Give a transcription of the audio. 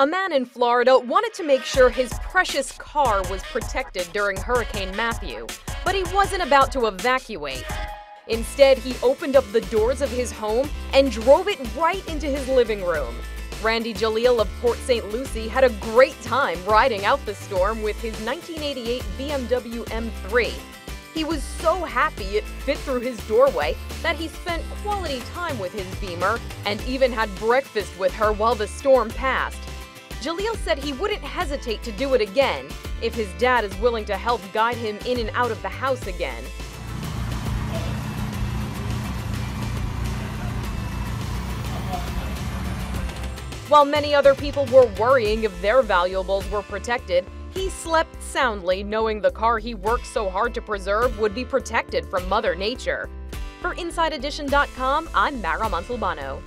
A man in Florida wanted to make sure his precious car was protected during Hurricane Matthew, but he wasn't about to evacuate. Instead, he opened up the doors of his home and drove it right into his living room. Randy Jalil of Port St. Lucie had a great time riding out the storm with his 1988 BMW M3. He was so happy it fit through his doorway that he spent quality time with his Beamer and even had breakfast with her while the storm passed. Jalil said he wouldn't hesitate to do it again if his dad is willing to help guide him in and out of the house again. While many other people were worrying if their valuables were protected, he slept soundly knowing the car he worked so hard to preserve would be protected from Mother Nature. For InsideEdition.com, I'm Mara Montalbano.